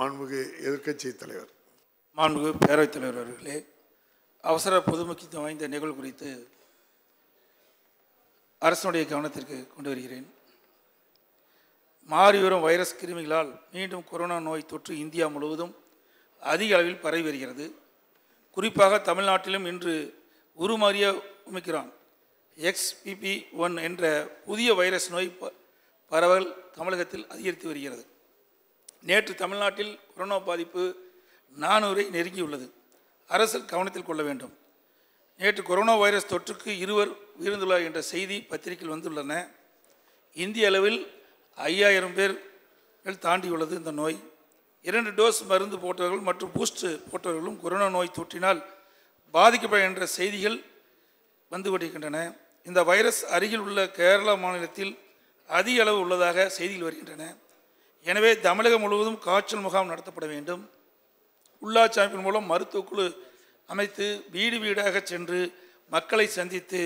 மாண்புமிகு எதிர்க்கட்சி தலைவர். மாண்புமிகு பேரவைத் தலைவர் அவர்களே அவசர பொது முக்கியத்துவம் வாய்ந்த நிகழ்வு குறித்து அரசனுடைய கவனத்திற்கு கொண்டு வருகிறேன். மாறி வரும் வைரஸ் கிருமிகளால் மீண்டும் கொரோனா நோய் தொற்று இந்தியா முழுவதும் அதிக அளவில் பரவி வருகிறது. குறிப்பாக தமிழ்நாட்டிலும் இன்று உருமாறிய ஒமிக்ரான் எக்ஸ்பிபி ஒன் என்ற புதிய வைரஸ் நோய் ப- பரவல் தமிழகத்தில் அதிகரித்து வருகிறது. நேற்று தமிழ்நாட்டில் கொரோனா பாதிப்பு நானூறை நெருங்கியுள்ளது. அரசு கவனத்தில் கொள்ள வேண்டும். நேற்று கொரோனா வைரஸ் தொற்றுக்கு இருவர் உயிர்ந்துள்ளார் என்ற செய்தி பத்திரிகையில் வந்துள்ளன. இந்திய அளவில் ஐயாயிரம் பேர் தாண்டியுள்ளது இந்த நோய். இரண்டு டோஸ் மருந்து போட்டவர்கள் மற்றும் பூஸ்ட் போட்டவர்களும் கொரோனா நோய் தொற்றினால் பாதிக்கப்பட என்ற செய்திகள் வந்து கொண்டிருக்கின்றன. இந்த வைரஸ் அருகில் உள்ள கேரளா மாநிலத்தில் அதிக அளவு உள்ளதாக செய்திகள் வருகின்றன. எனவே தமிழகம் முழுவதும் காய்ச்சல் முகாம் நடத்தப்பட வேண்டும். உள்ளாட்சி அமைப்பின் மூலம் மருத்துவக்குழு அமைத்து வீடு வீடாக சென்று மக்களை சந்தித்து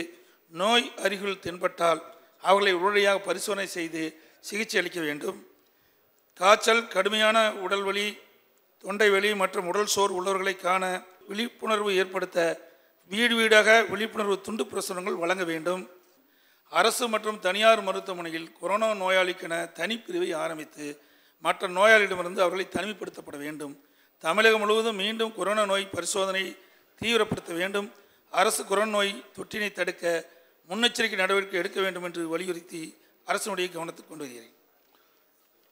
நோய் அருகில் தென்பட்டால் அவர்களை உடனடியாக பரிசோதனை செய்து சிகிச்சை அளிக்க வேண்டும். காய்ச்சல் கடுமையான உடல் வலி தொண்டை வலி மற்றும் உடல் சோர் உள்ளவர்களை காண விழிப்புணர்வு ஏற்படுத்த வீடு வீடாக விழிப்புணர்வு துண்டு பிரசுரங்கள் வழங்க வேண்டும். அரசு மற்றும் தனியார் மருத்துவமனையில் கொரோனா நோயாளிக்கென தனிப்பிரிவை ஆரம்பித்து மற்ற நோயாளியிடமிருந்து அவர்களை தனிமைப்படுத்தப்பட வேண்டும். தமிழகம் முழுவதும் மீண்டும் கொரோனா நோய் பரிசோதனை தீவிரப்படுத்த வேண்டும். அரசு கொரோனா நோய் தொற்றினை தடுக்க முன்னெச்சரிக்கை நடவடிக்கை எடுக்க வேண்டும் என்று வலியுறுத்தி அரசினுடைய கவனத்துக்கு கொண்டு வருகிறேன்.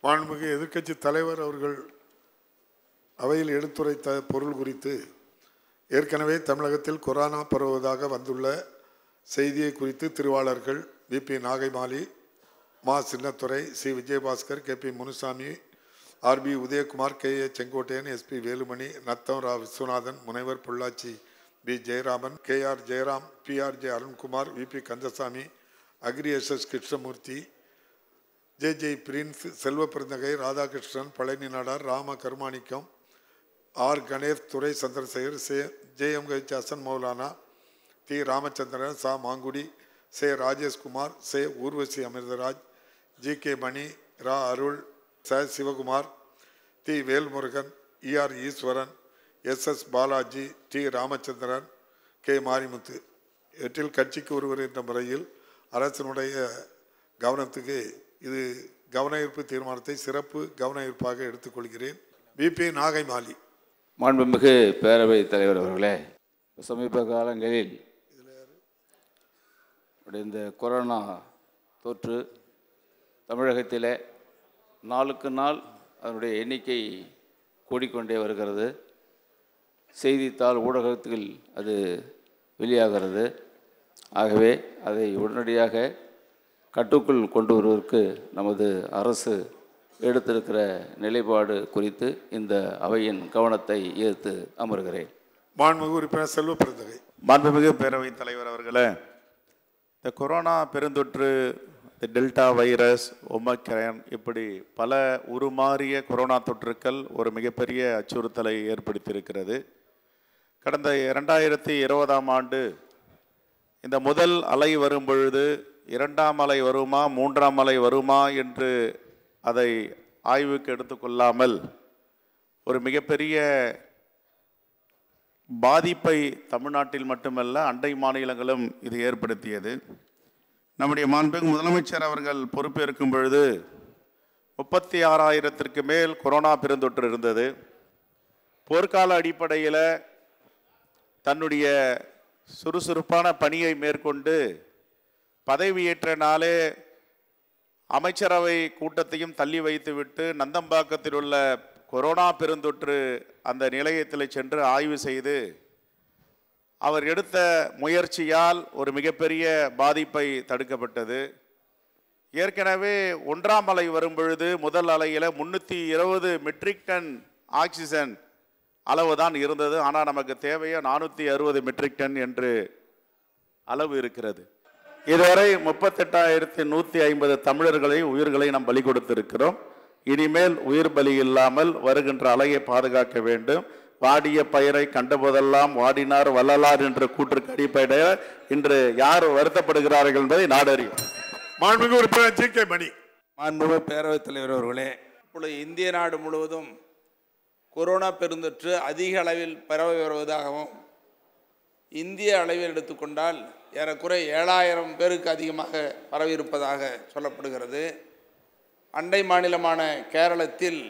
மாண்புமிகு எதிர்க்கட்சி தலைவர் அவர்கள் அவையில் எடுத்துரைத்த பொருள் குறித்து ஏற்கனவே தமிழகத்தில் கொரோனா பரவுவதாக வந்துள்ள செய்தியை குறித்து திருவாளர்கள் விபி நாகைமாலி மா. Chinnathurai C. Vijayabaskar K. P. Munusamy RB Udhayakumar K. A. Sengottaiyan SP Velumani Natham ரா. விஸ்வநாதன் முனைவர் Pollachi P. Jayaraman K. R. Jayaram P. R. J. Arunkumar VP Kandasamy agri S. S. Krishnamurthy J. J. Prince Selvaperunthagai Radhakrishnan Palani Nadar Rama Karumanickam R. Ganesh Durai Chandrasekar சே. J. M. Kavichasan Maulana T. Ramachandran சா. மாங்குடி சே. ராஜேஷ்குமார் சே. Urvashi Amirtharaj G. K. Mani ரா. அருள் ச. சிவகுமார் தி Velmurugan ER Eswaran S. S. Balaji T. Ramachandran K. Marimuthu. இவற்றில் கட்சிக்கு ஒருவர் என்ற முறையில் அரசினுடைய கவனத்துக்கு இது கவன ஈர்ப்பு தீர்மானத்தை சிறப்பு கவன ஈர்ப்பாக எடுத்துக்கொள்கிறேன் பிபி நாகைமாலி. மாண்புமிகு பேரவைத் தலைவர் அவர்களே சமீப காலங்களில் இந்த கொரோனா தொற்று தமிழகத்திலே நாளுக்கு நாள் அதனுடைய எண்ணிக்கை கூடிக்கொண்டே வருகிறது. செய்தித்தாள் ஊடகத்தில் அது வெளியாகிறது. ஆகவே அதை உடனடியாக கட்டுக்குள் கொண்டு வருவதற்கு நமது அரசு எடுத்திருக்கிற நிலைப்பாடு குறித்து இந்த அவையின் கவனத்தை ஈர்த்து அமர்கிறேன். மாண்புமிகு உறுப்பினர் செல்வ பெருந்தகை. மாண்புமிகு பேரவைத் தலைவர் அவர்களே இந்த கொரோனா பெருந்தொற்று இந்த டெல்டா வைரஸ் ஒமக்ரேன் இப்படி பல உருமாறிய கொரோனா தொற்றுக்கள் ஒரு மிகப்பெரிய அச்சுறுத்தலை ஏற்படுத்தியிருக்கிறது. கடந்த இரண்டாயிரத்தி இருபதாம் ஆண்டு இந்த முதல் அலை வரும் பொழுது இரண்டாம் அலை வருமா மூன்றாம் அலை வருமா என்று அதை ஆய்வுக்கு எடுத்துக்கொள்ளாமல் ஒரு மிகப்பெரிய பாதிப்பை தமிழ்நாட்டில் மட்டுமல்ல அண்டை மாநிலங்களும் இது ஏற்படுத்தியது. நம்முடைய மாண்புமிகு முதலமைச்சர் அவர்கள் பொறுப்பேற்கும் பொழுது முப்பத்தி ஆறாயிரத்திற்கு மேல் கொரோனா பெருந்தொற்று இருந்தது. போர்க்கால அடிப்படையில் தன்னுடைய சுறுசுறுப்பான பணியை மேற்கொண்டு பதவியேற்ற நாளே அமைச்சரவை கூட்டத்தையும் தள்ளி வைத்துவிட்டு நந்தம்பாக்கத்தில் உள்ள கொரோனா பெருந்தொற்று அந்த நிலையத்தில் சென்று ஆய்வு செய்து அவர் எடுத்த முயற்சியால் ஒரு மிகப்பெரிய பாதிப்பை தடுக்கப்பட்டது. ஏற்கனவே ஒன்றாம் அலை வரும்பொழுது முதல் அலையில் முன்னூற்றி இருபது மெட்ரிக் டன் ஆக்சிஜன் அளவு தான் இருந்தது. ஆனால் நமக்கு தேவையோ நானூற்றி அறுபது மெட்ரிக் டன் என்று அளவு இருக்கிறது. இதுவரை முப்பத்தெட்டாயிரத்தி நூற்றி ஐம்பது தமிழர்களை உயிர்களை நாம் பலி கொடுத்திருக்கிறோம். இனிமேல் உயிர் பலி இல்லாமல் வருகின்ற அலையை பாதுகாக்க வேண்டும். வாடிய பயிரை கண்டபோதெல்லாம் வாடினார் வள்ளலார் என்ற கூற்றுக்கு அடிப்படையில் இன்று யார் வருத்தப்படுகிறார்கள் என்பதை நாடறியும் மாண்புமிகு உறுப்பினர் ஜி கே மணி. மாண்புமிகு பேரவைத் தலைவர் அவர்களே இப்பொழுது இந்திய நாடு முழுவதும் கொரோனா பெருந்தொற்று அதிக அளவில் பரவி வருவதாகவும் இந்திய அளவில் எடுத்துக்கொண்டால் ஏறக்குறைய ஏழாயிரம் பேருக்கு அதிகமாக பரவி இருப்பதாக சொல்லப்படுகிறது. அண்டை மாநிலமான கேரளத்தில்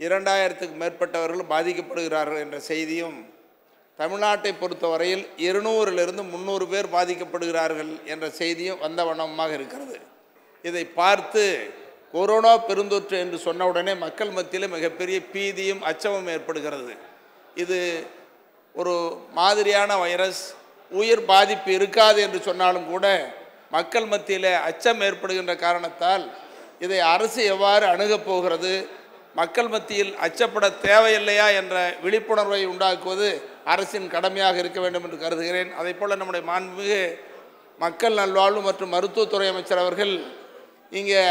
இரண்டாயிரத்துக்கு மேற்பட்டவர்கள் பாதிக்கப்படுகிறார்கள் என்ற செய்தியும் தமிழ்நாட்டை பொறுத்தவரையில் இருநூறிலிருந்து முந்நூறு பேர் பாதிக்கப்படுகிறார்கள் என்ற செய்தியும் வந்த வண்ணமாக இருக்கிறது. இதை பார்த்து கொரோனா பெருந்தொற்று என்று சொன்ன உடனே மக்கள் மத்தியில் மிகப்பெரிய பீதியும் அச்சமும் ஏற்படுகிறது. இது ஒரு மாதிரியான வைரஸ் உயிர் பாதிப்பு இருக்காது என்று சொன்னாலும் கூட மக்கள் மத்தியில் அச்சம் ஏற்படுகின்ற காரணத்தால் இதை அரசு எவ்வாறு அணுகப் போகிறது? மக்கள் மத்தியில் அச்சப்பட தேவையில்லையா என்ற விழிப்புணர்வை உண்டாக்குவது அரசின் கடமையாக இருக்க வேண்டும் என்று கருதுகிறேன். அதே போல் நம்முடைய மாண்புமிகு மக்கள் நல்வாழ்வு மற்றும் மருத்துவத்துறை அமைச்சர் அவர்கள் இங்கே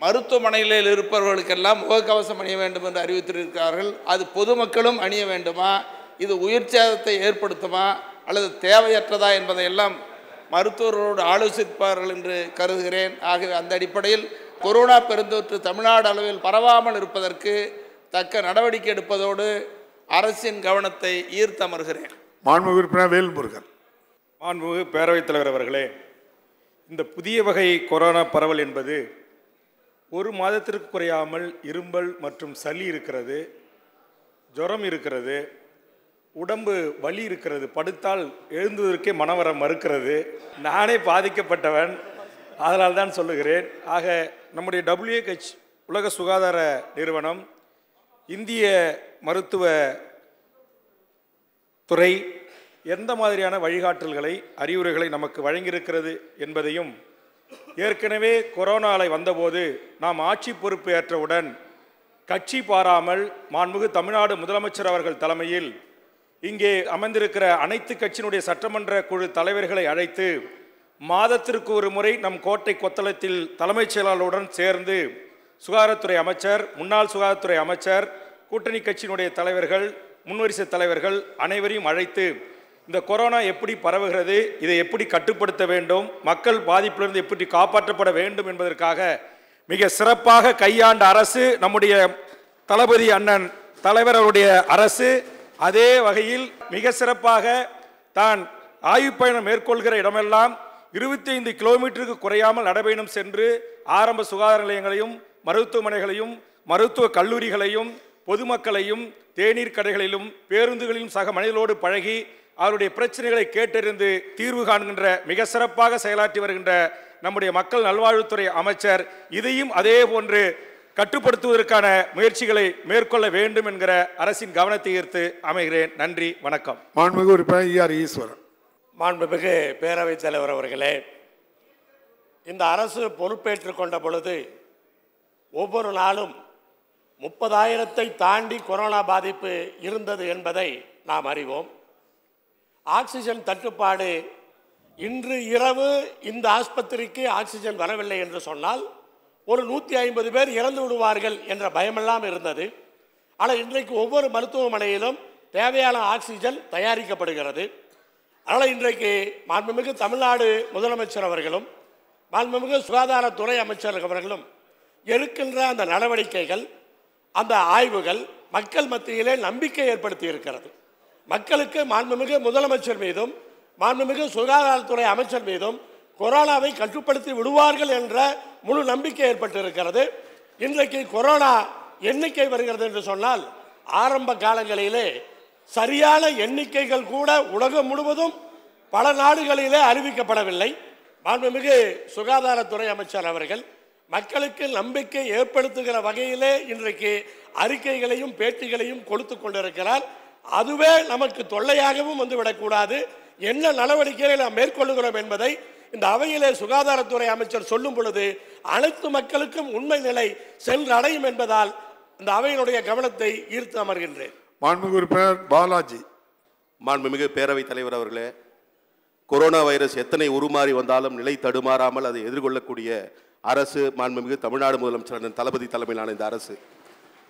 மருத்துவமனைகளில் இருப்பவர்களுக்கெல்லாம் முகக்கவசம் அணிய வேண்டும் என்று அறிவித்திருக்கிறார்கள். அது பொதுமக்களும் அணிய வேண்டுமா? இது உயிர் சேதத்தை ஏற்படுத்துமா? அல்லது தேவையற்றதா என்பதையெல்லாம் மருத்துவர்களோடு ஆலோசிப்பார்கள் என்று கருதுகிறேன். ஆகவே அந்த அடிப்படையில் கொரோனா பெருந்தொற்று தமிழ்நாடு அளவில் பரவாமல் இருப்பதற்கு தக்க நடவடிக்கை எடுப்பதோடு அரசின் கவனத்தை ஈர்த்தமர்கிறேன். மாண்புமிகு உறுப்பினர் வேல்முருகன். மாண்புமிகு பேரவைத் தலைவர் அவர்களே இந்த புதிய வகை கொரோனா பரவல் என்பது ஒரு மாதத்திற்கு குறையாமல் இரும்பல் மற்றும் சளி இருக்கிறது ஜுரம் இருக்கிறது உடம்பு வலி இருக்கிறது படுத்தால் எழுந்துவதற்கே மனவர மறுக்கிறது. நானே பாதிக்கப்பட்டவன் அதனால் தான் சொல்லுகிறேன். ஆக நம்முடைய டபிள்யூஹெச் உலக சுகாதார நிறுவனம் இந்திய மருத்துவ துறை எந்த மாதிரியான வழிகாட்டல்களை அறிவுரைகளை நமக்கு வழங்கியிருக்கிறது என்பதையும் ஏற்கனவே கொரோனா வந்தபோது நாம் ஆட்சி பொறுப்பு ஏற்றவுடன் கட்சி பாராமல் மாண்புகு தமிழ்நாடு முதலமைச்சர் அவர்கள் தலைமையில் இங்கே அமர்ந்திருக்கிற அனைத்து கட்சியினுடைய சட்டமன்ற குழு தலைவர்களை அழைத்து மாதத்திற்கு ஒரு முறை நம் கோட்டை கொத்தளத்தில் தலைமைச் செயலாளருடன் சேர்ந்து சுகாதாரத்துறை அமைச்சர் முன்னாள் சுகாதாரத்துறை அமைச்சர் கூட்டணி கட்சியினுடைய தலைவர்கள் முன்வரிசை தலைவர்கள் அனைவரையும் அழைத்து இந்த கொரோனா எப்படி பரவுகிறது இதை எப்படி கட்டுப்படுத்த வேண்டும் மக்கள் பாதிப்பிலிருந்து எப்படி காப்பாற்றப்பட வேண்டும் என்பதற்காக மிக சிறப்பாக கையாண்ட அரசு நம்முடைய தளபதி அண்ணன் தலைவர் அவருடைய அரசு அதே வகையில் மிக சிறப்பாக தான் ஆய்வு பயணம் மேற்கொள்கிற இடமெல்லாம் இருபத்தி ஐந்து கிலோமீட்டருக்கு குறையாமல் நடைபயணம் சென்று ஆரம்ப சுகாதார நிலையங்களையும் மருத்துவமனைகளையும் மருத்துவ கல்லூரிகளையும் பொதுமக்களையும் தேநீர் கடைகளிலும் பேருந்துகளிலும் சக மனிதர்களோடு பழகி அவருடைய பிரச்சனைகளை கேட்டறிந்து தீர்வு காண்கின்ற மிக சிறப்பாக செயலாற்றி வருகின்ற நம்முடைய மக்கள் நல்வாழ்வுத்துறை அமைச்சர். இதையும் அதே போன்று கட்டுப்படுத்துவதற்கான முயற்சிகளை மேற்கொள்ள வேண்டும் என்கிற அரசின் கவனத்தை ஈர்த்து அமைகிறேன். நன்றி வணக்கம். மாண்புமிகு உறுப்பினர் ஈஆர் ஈஸ்வரன். மாண்புமிகு பேரவைத் தலைவர் அவர்களே இந்த அரசு பொறுப்பேற்றுக் கொண்ட பொழுது ஒவ்வொரு நாளும் முப்பதாயிரத்தை தாண்டி கொரோனா பாதிப்பு இருந்தது என்பதை நாம் அறிவோம். ஆக்சிஜன் தட்டுப்பாடு இன்று இரவு இந்த ஆஸ்பத்திரிக்கு ஆக்சிஜன் வரவில்லை என்று சொன்னால் ஒரு நூற்றி ஐம்பது பேர் இறந்து விடுவார்கள் என்ற பயமெல்லாம் இருந்தது. ஆனால் இன்றைக்கு ஒவ்வொரு மருத்துவமனையிலும் தேவையான ஆக்சிஜன் தயாரிக்கப்படுகிறது. அதனால் இன்றைக்கு மாண்புமிகு தமிழ்நாடு முதலமைச்சர் அவர்களும் மாண்புமிகு சுகாதாரத்துறை அமைச்சர் அவர்களும் எடுக்கின்ற அந்த நடவடிக்கைகள் அந்த ஆய்வுகள் மக்கள் மத்தியிலே நம்பிக்கை ஏற்படுத்தி இருக்கிறது. மக்களுக்கு மாண்புமிகு முதலமைச்சர் மீதும் மாண்புமிகு சுகாதாரத்துறை அமைச்சர் மீதும் கொரோனாவை கட்டுப்படுத்தி விடுவார்கள் என்ற முழு நம்பிக்கை ஏற்பட்டிருக்கிறது. இன்றைக்கு கொரோனா எண்ணிக்கை வருகிறது என்று சொன்னால் ஆரம்ப காலங்களிலே சரியான எண்ணிக்கைகள் கூட உலகம் முழுவதும் பல நாடுகளிலே அறிவிக்கப்படவில்லை. மாண்புமிகு சுகாதாரத்துறை அமைச்சர் அவர்கள் மக்களுக்கு நம்பிக்கை ஏற்படுத்துகிற வகையிலே இன்றைக்கு அறிக்கைகளையும் பேட்டிகளையும் கொடுத்து கொண்டிருக்கிறார். அதுவே நமக்கு தொல்லையாகவும் வந்துவிடக்கூடாது. என்ன நடவடிக்கைகளை நாம் மேற்கொள்ளுகிறோம் என்பதை இந்த அவையிலே சுகாதாரத்துறை அமைச்சர் சொல்லும் பொழுது அனைத்து மக்களுக்கும் உண்மை நிலை சென்றடையும் என்பதால் இந்த அவையினுடைய கவனத்தை ஈர்த்து அமர்கின்றேன். மாண்புமிகு உறுப்பினர் பாலாஜி. மாண்புமிகு பேரவைத் தலைவர் அவர்களே கொரோனா வைரஸ் எத்தனை உருமாறி வந்தாலும் நிலை தடுமாறாமல் அதை எதிர்கொள்ளக்கூடிய அரசு மாண்புமிகு தமிழ்நாடு முதலமைச்சர் தளபதி தலைமையிலான இந்த அரசு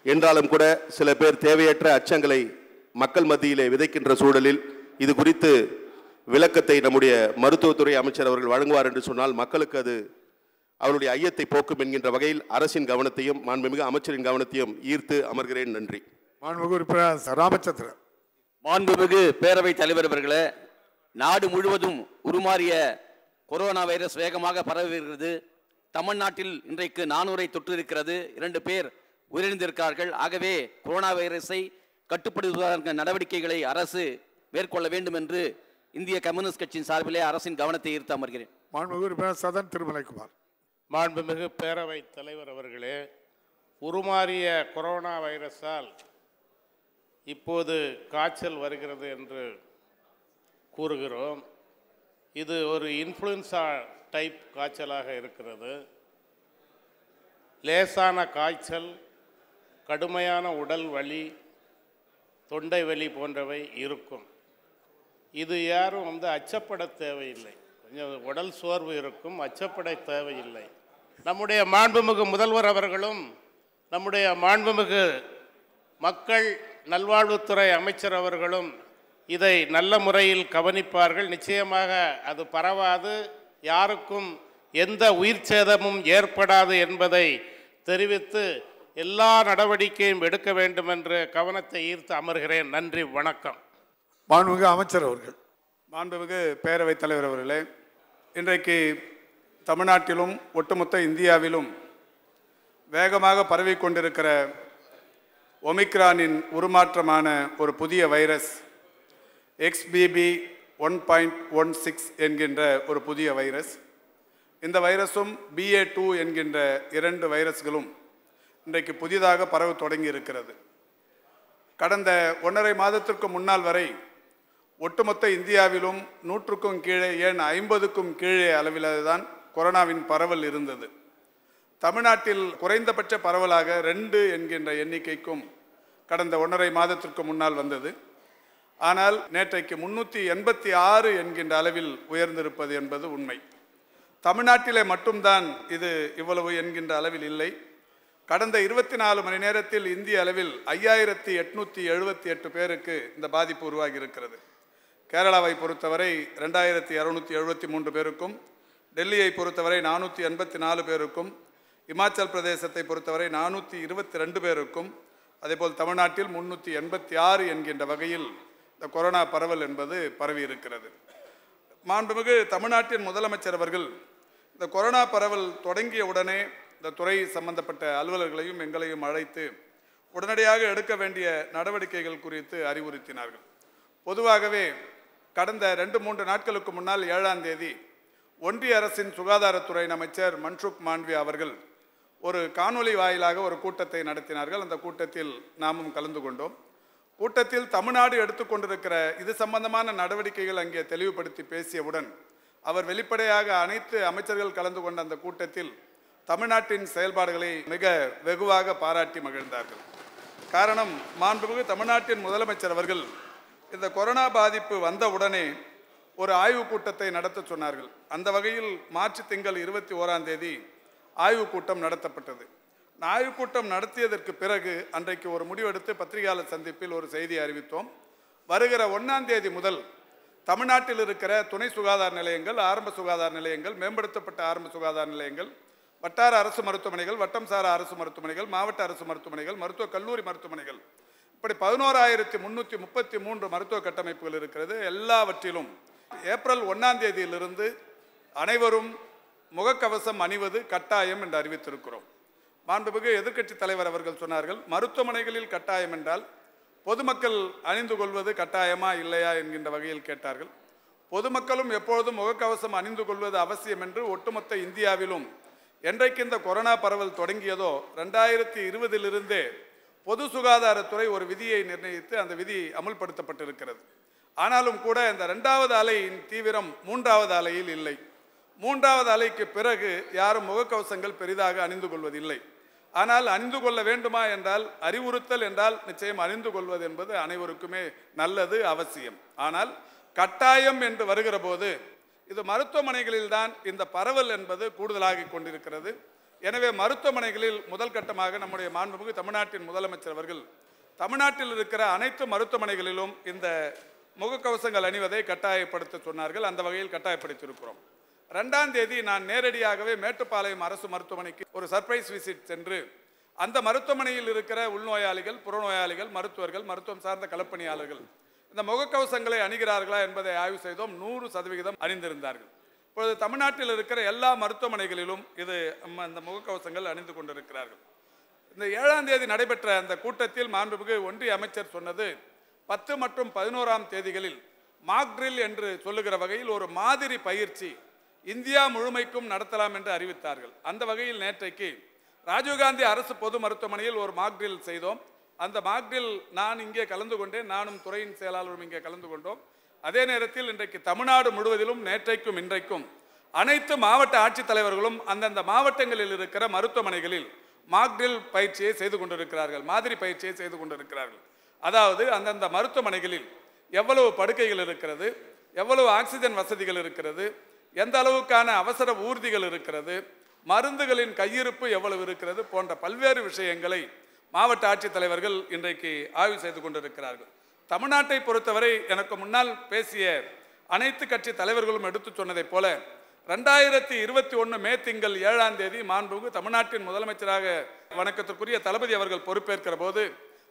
என்றாலும் கூட சில பேர் தேவையற்ற அச்சங்களை மக்கள் மத்தியிலே விதைக்கின்ற சூழலில் இது குறித்து விளக்கத்தை நம்முடைய மருத்துவத்துறை அமைச்சர் அவர்கள் வழங்குவார் என்று சொன்னால் மக்களுக்கு அது அவருடைய ஐயத்தை போக்கும் என்கின்ற வகையில் அரசின் கவனத்தையும் மாண்புமிகு அமைச்சரின் கவனத்தையும் ஈர்த்து அமர்கிறேன். நன்றி. மாண்புமிகு உறுப்பினர் ராமச்சந்திரன். மாண்புமிகு பேரவைத் தலைவர் அவர்களே நாடு முழுவதும் உருமாறிய கொரோனா வைரஸ் வேகமாக பரவி வருகிறது. தமிழ்நாட்டில் இன்றைக்கு நானூரை தொற்று இருக்கிறது இரண்டு பேர் உயிரிழந்திருக்கார்கள் ஆகவே கொரோனா வைரஸை கட்டுப்படுத்துவதற்கான நடவடிக்கைகளை அரசு மேற்கொள்ள வேண்டும் என்று இந்திய கம்யூனிஸ்ட் கட்சியின் சார்பிலே அரசின் கவனத்தை ஈர்த்து அமர்கிறேன். மாண்புமிகு உறுப்பினர் சதன் திருமலைக்குமார். மாண்புமிகு பேரவைத் தலைவர் அவர்களே உருமாறிய கொரோனா வைரஸால் இப்போது காய்ச்சல் வருகிறது என்று கூறுகிறோம். இது ஒரு இன்ஃப்ளூயன்சா டைப் காய்ச்சலாக இருக்கிறது. லேசான காய்ச்சல் கடுமையான உடல் வலி தொண்டை வலி போன்றவை இருக்கும். இது யாரும் வந்து அச்சப்பட தேவையில்லை. கொஞ்சம் உடல் சோர்வு இருக்கும் அச்சப்பட தேவையில்லை. நம்முடைய மாண்புமிகு முதல்வர் அவர்களும் நம்முடைய மாண்புமிகு மக்கள் நல்வாழ்வுத்துறை அமைச்சர் அவர்களும் இதை நல்ல முறையில் கவனிப்பார்கள். நிச்சயமாக அது பரவாது. யாருக்கும் எந்த உயிர் சேதமும் ஏற்படாது என்பதை தெரிவித்து எல்லா நடவடிக்கையும் எடுக்க வேண்டும் என்று கவனத்தை ஈர்த்து அமர்கிறேன். நன்றி வணக்கம். மாண்புமிகு அமைச்சர் அவர்கள். மாண்புமிகு பேரவைத் தலைவர் அவர்களே இன்றைக்கு தமிழ்நாட்டிலும் ஒட்டுமொத்த இந்தியாவிலும் வேகமாக பரவி கொண்டிருக்கிற ஒமிக்ரானின் உருமாற்றமான ஒரு புதிய virus XBB one point one six என்கின்ற ஒரு புதிய வைரஸ். இந்த வைரஸும் பிஏ டூ என்கின்ற இரண்டு வைரஸ்களும் இன்றைக்கு புதிதாக பரவ தொடங்கி இருக்கிறது கடந்த ஒன்றரை மாதத்திற்கு முன்னால் வரை ஒட்டுமொத்த இந்தியாவிலும் நூற்றுக்கும் கீழே ஏன் ஐம்பதுக்கும் கீழே அளவில் தான் கொரோனாவின் பரவல் இருந்தது. தமிழ்நாட்டில் குறைந்தபட்ச பரவலாக ரெண்டு என்கின்ற எண்ணிக்கைக்கும் கடந்த ஒன்றரை மாதத்திற்கு முன்னால் வந்தது. ஆனால் நேற்றைக்கு முன்னூற்றி எண்பத்தி ஆறு என்கின்ற அளவில் உயர்ந்திருப்பது என்பது உண்மை. தமிழ்நாட்டிலே மட்டும்தான் இது இவ்வளவு என்கின்ற அளவில் இல்லை. கடந்த இருபத்தி நாலு மணி நேரத்தில் இந்திய அளவில் ஐயாயிரத்தி எட்நூற்றி எழுபத்தி எட்டு பேருக்கு இந்த பாதிப்பு உருவாகி இருக்கிறது கேரளாவை பொறுத்தவரை ரெண்டாயிரத்தி இரநூத்தி எழுபத்தி மூன்று பேருக்கும் டெல்லியை பொறுத்தவரை நானூற்றி எண்பத்தி நாலு பேருக்கும் இமாச்சல் பிரதேசத்தை பொறுத்தவரை நானூற்றி இருபத்தி ரெண்டு பேருக்கும் அதேபோல் தமிழ்நாட்டில் முன்னூற்றி எண்பத்தி ஆறு என்கின்ற வகையில் இந்த கொரோனா பரவல் என்பது பரவி இருக்கிறது. மாண்புமிகு தமிழ்நாட்டின் முதலமைச்சர் அவர்கள் இந்த கொரோனா பரவல் தொடங்கிய உடனே இந்த துறை சம்பந்தப்பட்ட அலுவலர்களையும் எங்களையும் அழைத்து உடனடியாக எடுக்க வேண்டிய நடவடிக்கைகள் குறித்து அறிவுறுத்தினார்கள். பொதுவாகவே கடந்த ரெண்டு மூன்று நாட்களுக்கு முன்னால் ஏழாம் தேதி ஒன்றிய அரசின் சுகாதாரத்துறை அமைச்சர் மன்சுக் மாண்ட்வியா அவர்கள் ஒரு காணொளி வாயிலாக ஒரு கூட்டத்தை நடத்தினார்கள். அந்த கூட்டத்தில் நாமும் கலந்து கொண்டோம். கூட்டத்தில் தமிழ்நாடு எடுத்துக்கொண்டிருக்கிற இது சம்பந்தமான நடவடிக்கைகள் அங்கே தெளிவுபடுத்தி பேசியவுடன் அவர் வெளிப்படையாக அனைத்து அமைச்சர்கள் கலந்து கொண்ட அந்த கூட்டத்தில் தமிழ்நாட்டின் செயல்பாடுகளை மிக வெகுவாக பாராட்டி மகிழ்ந்தார்கள். காரணம் மாண்புமிகு தமிழ்நாட்டின் முதலமைச்சர் அவர்கள் இந்த கொரோனா பாதிப்பு வந்தவுடனே ஒரு ஆய்வுக் கூட்டத்தை நடத்த சொன்னார்கள். அந்த வகையில் மார்ச் திங்கள் இருபத்தி ஓராம் தேதி ஆய்வுக் கூட்டம் நடத்தப்பட்டது. ஆய்வுக் கூட்டம் நடத்தியதற்கு பிறகு அன்றைக்கு ஒரு முடிவெடுத்து பத்திரிகையாளர் சந்திப்பில் ஒரு செய்தி அறிவித்தோம். வருகிற ஒன்றாம் தேதி முதல் தமிழ்நாட்டில் இருக்கிற துணை சுகாதார நிலையங்கள் ஆரம்ப சுகாதார நிலையங்கள் மேம்படுத்தப்பட்ட ஆரம்ப சுகாதார நிலையங்கள் வட்டார அரசு மருத்துவமனைகள் வட்டம் சாரா அரசு மருத்துவமனைகள் மாவட்ட அரசு மருத்துவமனைகள் மருத்துவக் கல்லூரி மருத்துவமனைகள் இப்படி பதினோராயிரத்தி முன்னூற்றி முப்பத்தி மூன்று மருத்துவ கட்டமைப்புகள் இருக்கிறது. எல்லாவற்றிலும் ஏப்ரல் ஒன்றாம் தேதியிலிருந்து அனைவரும் முகக்கவசம் அணிவது கட்டாயம் என்று அறிவித்திருக்கிறோம். மாண்புமிகு எதிர்க்கட்சி தலைவர் அவர்கள் சொன்னார்கள் மருத்துவமனைகளில் கட்டாயம் என்றால் பொதுமக்கள் அணிந்து கொள்வது கட்டாயமா இல்லையா என்கின்ற வகையில் கேட்டார்கள். பொதுமக்களும் எப்பொழுதும் முகக்கவசம் அணிந்து கொள்வது அவசியம் என்று ஒட்டுமொத்த இந்தியாவிலும் என்றைக்கு இந்த கொரோனா பரவல் தொடங்கியதோ ரெண்டாயிரத்தி இருபதிலிருந்தே பொது சுகாதாரத்துறை ஒரு விதியை நிர்ணயித்து அந்த விதி அமுல்படுத்தப்பட்டிருக்கிறது. ஆனாலும் கூட இந்த ரெண்டாவது அலையின் தீவிரம் மூன்றாவது அலையில் இல்லை. மூன்றாவது அலைக்கு பிறகு யாரும் முகக்கவசங்கள் பெரிதாக அணிந்து கொள்வதில்லை. ஆனால் அணிந்து கொள்ள வேண்டுமா என்றால் அறிவுறுத்தல் என்றால் நிச்சயம் அணிந்து கொள்வது என்பது அனைவருக்குமே நல்லது அவசியம். ஆனால் கட்டாயம் என்று வருகிற போது இது மருத்துவமனைகளில் தான் இந்த பரவல் என்பது கூடுதலாகி கொண்டிருக்கிறது. எனவே மருத்துவமனைகளில் முதல் கட்டமாக நம்முடைய மாண்புமிகு தமிழ்நாட்டின் முதலமைச்சர் அவர்கள் தமிழ்நாட்டில் இருக்கிற அனைத்து மருத்துவமனைகளிலும் இந்த முகக்கவசங்கள் அணிவதை கட்டாயப்படுத்த சொன்னார்கள். அந்த வகையில் கட்டாயப்படுத்தியிருக்கிறோம். ரெண்டாம் தேதி நான் நேரடியாகவே மேட்டுப்பாளையம் அரசு மருத்துவமனைக்கு ஒரு சர்ப்ரைஸ் விசிட் சென்று அந்த மருத்துவமனையில் இருக்கிற உள்நோயாளிகள் புறநோயாளிகள் மருத்துவர்கள் மருத்துவம் சார்ந்த களப்பணியாளர்கள் இந்த முகக்கவசங்களை அணிகிறார்களா என்பதை ஆய்வு செய்தோம். நூறு சதவிகிதம் அணிந்திருந்தார்கள். இப்பொழுது தமிழ்நாட்டில் இருக்கிற எல்லா மருத்துவமனைகளிலும் இது நம்ம இந்த முகக்கவசங்கள் அணிந்து கொண்டிருக்கிறார்கள். இந்த ஏழாம் தேதி நடைபெற்ற அந்த கூட்டத்தில் மாண்புமிகு ஒன்றிய அமைச்சர் சொன்னது பத்து மற்றும் பதினோராம் தேதிகளில் மாக்ரில் என்று சொல்லுகிற வகையில் ஒரு மாதிரி பயிற்சி இந்தியா முழுமைக்கும் நடத்தலாம் என்று அறிவித்தார்கள். அந்த வகையில் நேற்றைக்கு ராஜீவ்காந்தி அரசு பொது மருத்துவமனையில் ஒரு மாக்ரில் செய்தோம். அந்த மாக்ரில் நான் இங்கே கலந்து கொண்டேன் நானும் துறையின் செயலாளரும் இங்கே கலந்து கொண்டோம். அதே நேரத்தில் இன்றைக்கு தமிழ்நாடு முழுவதிலும் நேற்றைக்கும் இன்றைக்கும் அனைத்து மாவட்ட ஆட்சித்தலைவர்களும் அந்தந்த மாவட்டங்களில் இருக்கிற மருத்துவமனைகளில் மாக்டில் பயிற்சியை செய்து கொண்டிருக்கிறார்கள் மாதிரி பயிற்சியை செய்து கொண்டிருக்கிறார்கள். அதாவது அந்தந்த மருத்துவமனைகளில் எவ்வளவு படுக்கைகள் இருக்கிறது எவ்வளவு ஆக்சிஜன் வசதிகள் இருக்கிறது எந்த அளவுக்கான அவசர ஊர்திகள் இருக்கிறது மருந்துகளின் கையிருப்பு எவ்வளவு இருக்கிறது போன்ற பல்வேறு விஷயங்களை மாவட்ட ஆட்சித்தலைவர்கள் இன்றைக்கு ஆய்வு செய்து கொண்டிருக்கிறார்கள். தமிழ்நாட்டை பொறுத்தவரை எனக்கு முன்னால் பேசிய அனைத்து கட்சி தலைவர்களும் எடுத்து சொன்னதைப் போல ரெண்டாயிரத்தி இருபத்தி ஒன்று மே திங்கள் ஏழாம் தேதி மாண்புமிகு தமிழ்நாட்டின் முதலமைச்சராக வணக்கத்திற்குரிய தளபதி அவர்கள் பொறுப்பேற்கிற போது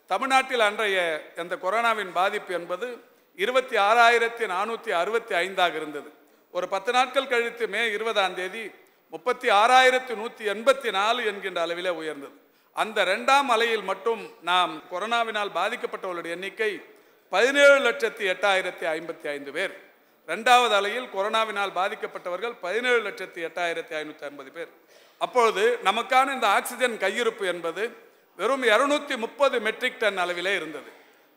தமிழ்நாட்டில் அன்றைய அந்த கொரோனாவின் பாதிப்பு என்பது இருபத்தி ஆறாயிரத்தி நானூற்றி அறுபத்தி ஐந்தாக இருந்தது. ஒரு பத்து நாட்கள் கழித்து மே இருபதாம் தேதி முப்பத்தி ஆறாயிரத்தி நூற்றி எண்பத்தி நாலு என்கின்ற அளவிலே உயர்ந்தது. அந்த ரெண்டாம் அலையில் மட்டும் நாம் கொரோனாவினால் பாதிக்கப்பட்டவர்களுடைய எண்ணிக்கை பதினேழு லட்சத்தி எட்டாயிரத்தி ஐம்பத்தி ஐந்து பேர். ரெண்டாவது அலையில் கொரோனாவினால் பாதிக்கப்பட்டவர்கள் பதினேழு லட்சத்தி எட்டாயிரத்தி ஐநூற்றி ஐம்பது பேர். அப்பொழுது நமக்கான இந்த ஆக்சிஜன் கையிருப்பு என்பது வெறும் இருநூத்தி முப்பது மெட்ரிக் டன் அளவிலே இருந்தது.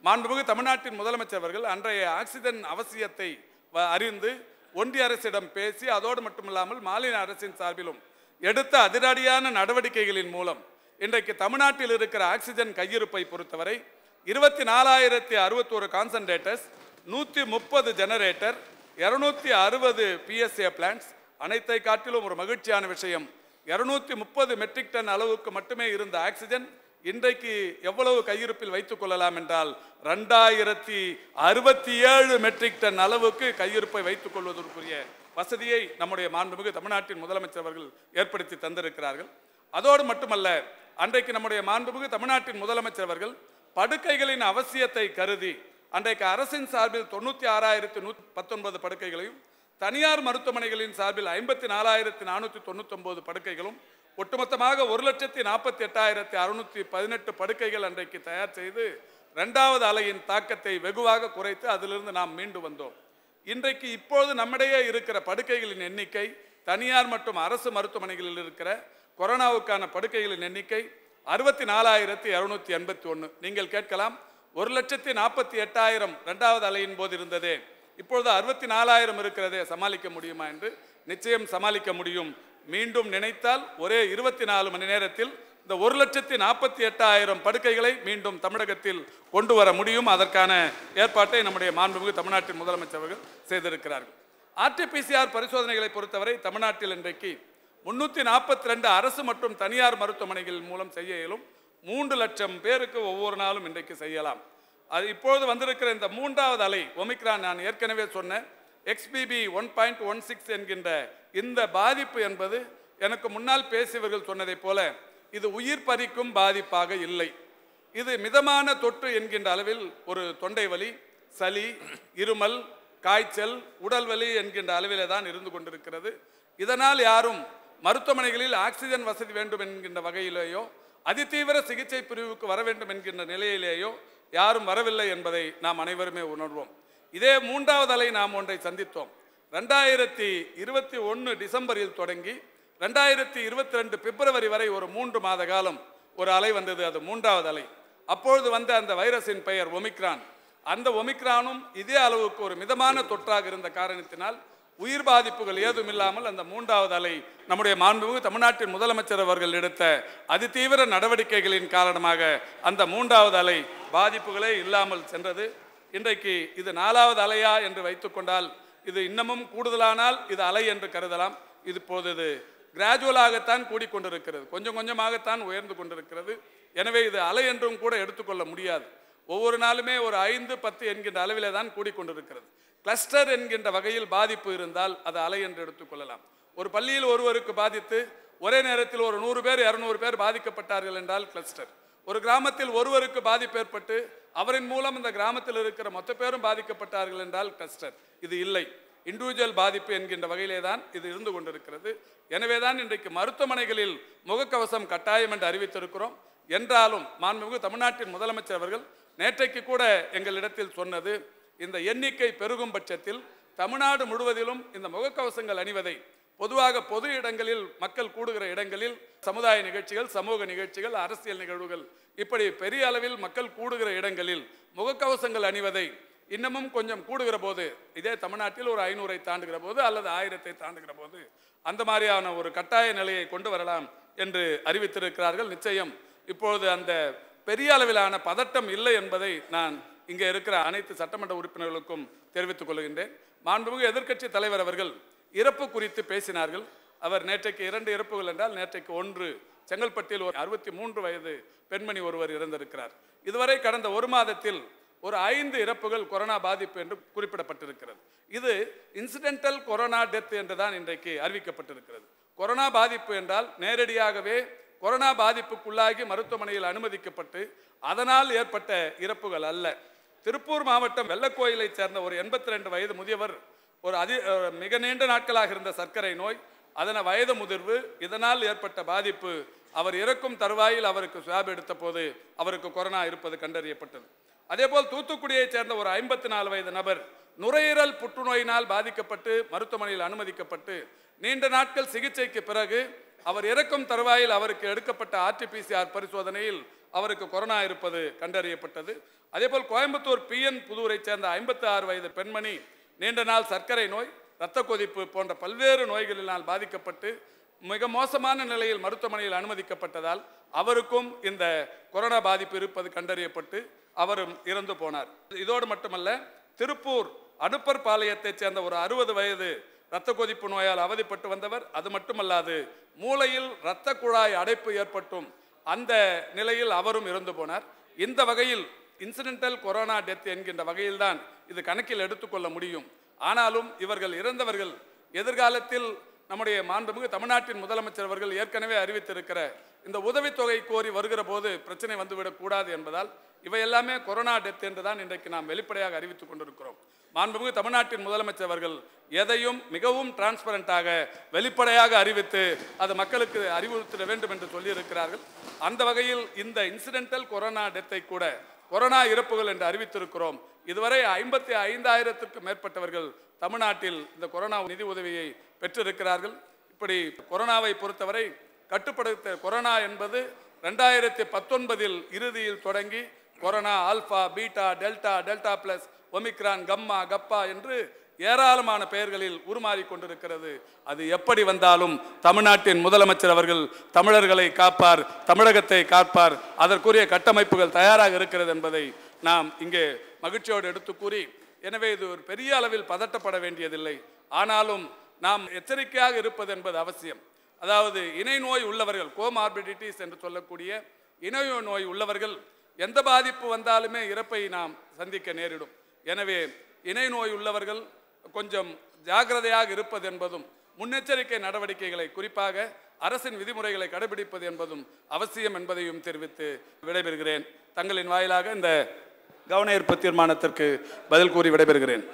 மாண்புமிகு தமிழ்நாட்டின் முதலமைச்சர் அவர்கள் அன்றைய ஆக்சிஜன் அவசியத்தை வ- அறிந்து ஒன்றிய அரசிடம் பேசி அதோடு மட்டுமில்லாமல் மாநில அரசின் சார்பிலும் எடுத்த அதிரடியான நடவடிக்கைகளின் மூலம் இன்றைக்கு தமிழ்நாட்டில் இருக்கிற ஆக்சிஜன் கையிருப்பை பொறுத்தவரை இருபத்தி நாலாயிரத்தி அறுபத்தோரு கான்சன்ட்ரேட்டர்ஸ் நூற்றி முப்பது ஜெனரேட்டர் இரநூத்தி அறுபது பிஎஸ்ஏ பிளான்ட்ஸ் அனைத்தை காட்டிலும் ஒரு மகிழ்ச்சியான விஷயம். இரநூத்தி முப்பது மெட்ரிக் டன் அளவுக்கு மட்டுமே இருந்த ஆக்சிஜன் இன்றைக்கு எவ்வளவு கையிருப்பில் வைத்துக் கொள்ளலாம் என்றால் ரெண்டாயிரத்தி அறுபத்தி ஏழு மெட்ரிக் டன் அளவுக்கு கையிருப்பை வைத்துக் கொள்வதற்குரிய வசதியை நம்முடைய மாண்புமிகு தமிழ்நாட்டின் முதலமைச்சர் அவர்கள் ஏற்படுத்தி தந்திருக்கிறார்கள். அதோடு மட்டுமல்ல அன்றைக்கு நம்முடைய மாண்புமிகு தமிழ்நாட்டின் முதலமைச்சர் அவர்கள் படுக்கைகளின் அவசியத்தை கருதி அன்றைக்கு அரசின் சார்பில் தொண்ணூற்றி ஆறாயிரத்தி நூற்றி பத்தொன்பது படுக்கைகளையும் தனியார் மருத்துவமனைகளின் சார்பில் ஐம்பத்தி நாலாயிரத்தி நானூற்றி தொண்ணூத்தொன்பது படுக்கைகளும் ஒட்டுமொத்தமாக ஒரு லட்சத்தி நாற்பத்தி எட்டாயிரத்தி அறுநூற்றி பதினெட்டு படுக்கைகள் அன்றைக்கு தயார் செய்து ரெண்டாவது அலையின் தாக்கத்தை வெகுவாக குறைத்து அதிலிருந்து நாம் மீண்டு வந்தோம். இன்றைக்கு இப்பொழுது நம்மிடையே இருக்கிற படுக்கைகளின் எண்ணிக்கை தனியார் மற்றும் அரசு மருத்துவமனைகளில் இருக்கிற கொரோனாவுக்கான படுக்கைகளின் எண்ணிக்கை அறுபத்தி நாலாயிரத்தி இரநூத்தி எண்பத்தி ஒன்று நீங்கள் கேட்கலாம் ஒரு லட்சத்தி நாற்பத்தி எட்டாயிரம் ரெண்டாவது அலையின் போது இருந்ததே. இப்பொழுது அறுபத்தி நாலாயிரம் இருக்கிறதே சமாளிக்க முடியுமா என்று? நிச்சயம் சமாளிக்க முடியும். மீண்டும் நினைத்தால் ஒரே இருபத்தி நாலு மணி நேரத்தில் இந்த ஒரு லட்சத்தி நாற்பத்தி எட்டாயிரம் படுக்கைகளை மீண்டும் தமிழகத்தில் கொண்டு வர முடியும். அதற்கான ஏற்பாட்டை நம்முடைய மாண்புமிகு தமிழ்நாட்டின் முதலமைச்சர்கள் செய்திருக்கிறார்கள். ஆர்டிபிசிஆர் பரிசோதனைகளை பொறுத்தவரை தமிழ்நாட்டில் இன்றைக்கு முன்னூற்றி நாற்பத்தி ரெண்டு அரசு மற்றும் தனியார் மருத்துவமனைகள் மூலம் செய்ய இயலும் மூன்று லட்சம் பேருக்கு ஒவ்வொரு நாளும் இன்றைக்கு செய்யலாம். அது இப்பொழுது வந்திருக்கிற இந்த மூன்றாவது அலை ஒமிக்ரான் நான் ஏற்கனவே சொன்னேன். XBB one point one six என்கின்ற இந்த பாதிப்பு என்பது எனக்கு முன்னால் பேசியவர்கள் சொன்னதைப் போல இது உயிர் பறிக்கும் பாதிப்பாக இல்லை. இது மிதமான தொற்று என்கின்ற அளவில் ஒரு தொண்டை வலி சளி இருமல் காய்ச்சல் உடல் வலி என்கின்ற அளவிலே தான் இருந்து கொண்டிருக்கிறது. இதனால் யாரும் மருத்துவமனைகளில் ஆக்சிஜன் வசதி வேண்டும் என்கின்ற வகையிலேயோ அதிதீவிர சிகிச்சை பிரிவுக்கு வர வேண்டும் என்கின்ற நிலையிலேயோ யாரும் வரவில்லை என்பதை நாம் அனைவருமே உணர்வோம். இதே மூன்றாவது அலை நாம் ஒன்றை சந்தித்தோம். ரெண்டாயிரத்தி இருபத்தி ஒன்று டிசம்பரில் தொடங்கி ரெண்டாயிரத்தி இருபத்தி ரெண்டு பிப்ரவரி வரை ஒரு மூன்று மாத காலம் ஒரு அலை வந்தது அது மூன்றாவது அலை. அப்பொழுது வந்த அந்த வைரஸின் பெயர் ஒமிக்ரான். அந்த ஒமிக்ரானும் இதே அளவுக்கு ஒரு மிதமான தொற்றாக இருந்த காரணத்தினால் உயிர் பாதிப்புகள் ஏதும் இல்லாமல் அந்த மூன்றாவது அலை நம்முடைய மாண்புமிகு தமிழ்நாட்டின் முதலமைச்சர் அவர்கள் எடுத்த அதிதீவிர நடவடிக்கைகளின் காரணமாக அந்த மூன்றாவது அலை பாதிப்புகளே இல்லாமல் சென்றது. இன்றைக்கு இது நாலாவது அலையா என்று வைத்துக்கொண்டால் இது இன்னமும் கூடுதலானால் இது அலை என்று கருதலாம். இது இப்போது இது கிராஜுவலாகத்தான் கூடிக்கொண்டிருக்கிறது. கொஞ்சம் கொஞ்சமாகத்தான் உயர்ந்து கொண்டிருக்கிறது. எனவே இது அலை என்றும் கூட எடுத்துக்கொள்ள முடியாது. ஒவ்வொரு நாளுமே ஒரு ஐந்து பத்து என்கின்ற அளவிலே தான் கூடிக்கொண்டிருக்கிறது. கிளஸ்டர் என்கின்ற வகையில் பாதிப்பு இருந்தால் அது அலை என்று எடுத்துக்கொள்ளலாம் ஒரு பள்ளியில் ஒருவருக்கு பாதித்து ஒரே நேரத்தில் ஒரு நூறு பேர் இரநூறு பேர் பாதிக்கப்பட்டார்கள் என்றால் கிளஸ்டர் ஒரு கிராமத்தில் ஒருவருக்கு பாதிப்பு ஏற்பட்டு அவரின் மூலம் இந்த கிராமத்தில் இருக்கிற மொத்த பேரும் பாதிக்கப்பட்டார்கள் என்றால் கிளஸ்டர் இது இல்லை. இண்டிவிஜுவல் பாதிப்பு என்கின்ற வகையிலே தான் இது இருந்து கொண்டிருக்கிறது. எனவே தான் இன்றைக்கு மருத்துவமனைகளில் முகக்கவசம் கட்டாயம் என்று அறிவித்திருக்கிறோம். என்றாலும் மாண்புமிகு தமிழ்நாட்டின் முதலமைச்சர் அவர்கள் நேற்றைக்கு கூட எங்களிடத்தில் சொன்னது இந்த எண்ணிக்கை பெருகும் பட்சத்தில் தமிழ்நாடு முழுவதிலும் இந்த முகக்கவசங்கள் அணிவதை பொதுவாக பொது இடங்களில் மக்கள் கூடுகிற இடங்களில் சமுதாய நிகழ்ச்சிகள் சமூக நிகழ்ச்சிகள் அரசியல் நிகழ்வுகள் இப்படி பெரிய அளவில் மக்கள் கூடுகிற இடங்களில் முகக்கவசங்கள் அணிவதை இன்னமும் கொஞ்சம் கூடுகிற போது இதே தமிழ்நாட்டில் ஒரு ஐநூறை தாண்டுகிற போது அல்லது ஆயிரத்தை தாண்டுகிற போது அந்த மாதிரியான ஒரு கட்டாய நிலையை கொண்டு வரலாம் என்று அறிவித்திருக்கிறார்கள். நிச்சயம் இப்பொழுது அந்த பெரிய அளவிலான பதட்டம் இல்லை என்பதை நான் இங்கே இருக்கிற அனைத்து சட்டமன்ற உறுப்பினர்களுக்கும் தெரிவித்துக் கொள்கின்றேன். மாண்புமிகு எதிர்க்கட்சி தலைவர் அவர்கள் இறப்பு குறித்து பேசினார்கள். அவர் நேற்றைக்கு இரண்டு இறப்புகள் என்றால் நேற்றைக்கு ஒன்று செங்கல்பட்டில் ஒரு அறுபத்தி மூன்று வயது பெண்மணி ஒருவர் இறந்திருக்கிறார். இதுவரை கடந்த ஒரு மாதத்தில் ஒரு ஐந்து இறப்புகள் கொரோனா பாதிப்பு என்று குறிப்பிடப்பட்டிருக்கிறது. இது இன்சிடென்டல் கொரோனா டெத் என்று தான் இன்றைக்கு அறிவிக்கப்பட்டிருக்கிறது. கொரோனா பாதிப்பு என்றால் நேரடியாகவே கொரோனா பாதிப்புக்குள்ளாகி மருத்துவமனையில் அனுமதிக்கப்பட்டு அதனால் ஏற்பட்ட இறப்புகள் அல்ல. திருப்பூர் மாவட்டம் வெள்ளக்கோயிலைச் சேர்ந்த ஒரு எண்பத்தி ரெண்டு வயது முதியவர் ஒரு அதி மிக நீண்ட நாட்களாக இருந்த சர்க்கரை நோய் அதன வயது முதிர்வு இதனால் ஏற்பட்ட பாதிப்பு அவர் இறக்கும் தருவாயில் அவருக்கு சுவாப் எடுத்த போது அவருக்கு கொரோனா இருப்பது கண்டறியப்பட்டது. அதேபோல் தூத்துக்குடியைச் சேர்ந்த ஒரு ஐம்பத்தி நாலு வயது நபர் நுரையீரல் புற்றுநோயினால் பாதிக்கப்பட்டு மருத்துவமனையில் அனுமதிக்கப்பட்டு நீண்ட நாட்கள் சிகிச்சைக்கு பிறகு அவர் இறக்கும் தருவாயில் அவருக்கு எடுக்கப்பட்ட ஆர்டிபிசிஆர் பரிசோதனையில் அவருக்கு கொரோனா இருப்பது கண்டறியப்பட்டது. அதேபோல் கோயம்புத்தூர் பிஎன் புதூரைச் சேர்ந்த ஐம்பத்தி ஆறு வயது பெண்மணி நீண்ட நாள் சர்க்கரை நோய் இரத்த கொதிப்பு போன்ற பல்வேறு நோய்களினால் பாதிக்கப்பட்டு மிக மோசமான நிலையில் மருத்துவமனையில் அனுமதிக்கப்பட்டதால் அவருக்கும் இந்த கொரோனா பாதிப்பு இருப்பது கண்டறியப்பட்டு அவரும் இறந்து போனார். இதோடு மட்டுமல்ல திருப்பூர் அடுப்பர் பாளையத்தைச் சேர்ந்த ஒரு அறுபது வயது இரத்த கொதிப்பு நோயால் அவதிப்பட்டு வந்தவர். அது மட்டுமல்லாது மூளையில் இரத்த குழாய் அடைப்பு ஏற்பட்டும் அந்த நிலையில் அவரும் இறந்து போனார். இந்த வகையில் இன்சிடென்டல் கொரோனா டெத் என்கின்ற வகையில்தான் இது கணக்கில் எடுத்துக்கொள்ள முடியும். ஆனாலும் இவர்கள் இறந்தவர்கள் எதிர்காலத்தில் நம்முடைய மாண்புமிகு தமிழ்நாட்டின் முதலமைச்சர் அவர்கள் ஏற்கனவே அறிவித்திருக்கிற இந்த உதவித்தொகை கோரி வருகிற போது பிரச்சனை வந்துவிடக்கூடாது என்பதால் இவை எல்லாமே கொரோனா டெத் என்று தான் இன்றைக்கு நாம் வெளிப்படையாக அறிவித்துக் கொண்டிருக்கிறோம். மாண்புமிகு தமிழ்நாட்டின் முதலமைச்சர் அவர்கள் எதையும் மிகவும் டிரான்ஸ்பரண்டாக வெளிப்படையாக அறிவித்து அது மக்களுக்கு அறிவுறுத்திட வேண்டும் என்று சொல்லியிருக்கிறார்கள். அந்த வகையில் இந்த இன்சிடென்டல் கொரோனா டெத்தை கூட கொரோனா இறப்புகள் என்று அறிவித்திருக்கிறோம். இதுவரை ஐம்பத்தி ஐந்தாயிரத்திற்கும் மேற்பட்டவர்கள் தமிழ்நாட்டில் இந்த கொரோனா நிதி உதவியை பெற்றிருக்கிறார்கள். இப்படி கொரோனாவை பொறுத்தவரை கட்டுப்படுத்த கொரோனா என்பது ரெண்டாயிரத்தி பத்தொன்பதில் இறுதியில் தொடங்கி corona alpha beta delta delta plus Omicron gamma kappa என்று ஏராளமான பெயர்களில் உருமாறி கொண்டிருக்கிறது. அது எப்படி வந்தாலும் தமிழ்நாட்டின் முதலமைச்சர் அவர்கள் தமிழர்களை காப்பார் தமிழகத்தை காப்பார் அதற்குரிய கட்டமைப்புகள் தயாராக இருக்கிறது என்பதை நாம் இங்கே மகிழ்ச்சியோடு எடுத்து கூறி எனவே இது ஒரு பெரிய அளவில் பதட்டப்பட வேண்டியதில்லை. ஆனாலும் நாம் எச்சரிக்கையாக இருப்பது என்பது அவசியம். அதாவது இணை நோய் உள்ளவர்கள் கோமார்பிடிட்டிஸ் என்று சொல்லக்கூடிய இணை நோய் உள்ளவர்கள் எந்த பாதிப்பு வந்தாலுமே இறப்பை நாம் சந்திக்க நேரிடும். எனவே இணை நோய் உள்ளவர்கள் கொஞ்சம் ஜாக்கிரதையாக இருப்பது என்பதும் முன்னெச்சரிக்கை நடவடிக்கைகளை குறிப்பாக அரசின் விதிமுறைகளை கடைபிடிப்பது என்பதும் அவசியம் என்பதையும் தெரிவித்து விடைபெறுகிறேன். தங்களின் வாயிலாக இந்த கவன ஈர்ப்பு தீர்மானத்திற்கு பதில் கூறி விடைபெறுகிறேன்.